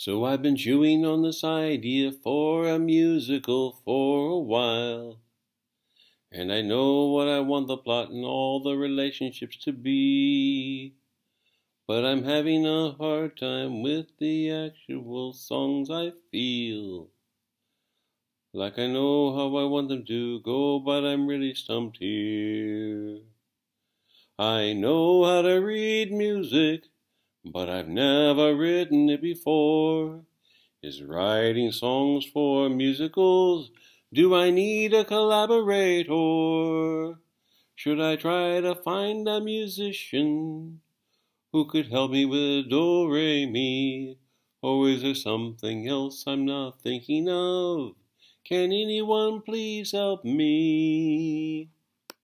So I've been chewing on this idea for a musical for a while. And I know what I want the plot and all the relationships to be. But I'm having a hard time with the actual songs I feel. Like I know how I want them to go, but I'm really stumped here. I know how to read music but I've never written it before. Is writing songs for musicals? Do I need a collaborator? Should I try to find a musician who could help me with do re mi? Or is there something else I'm not thinking of? Can anyone please help me?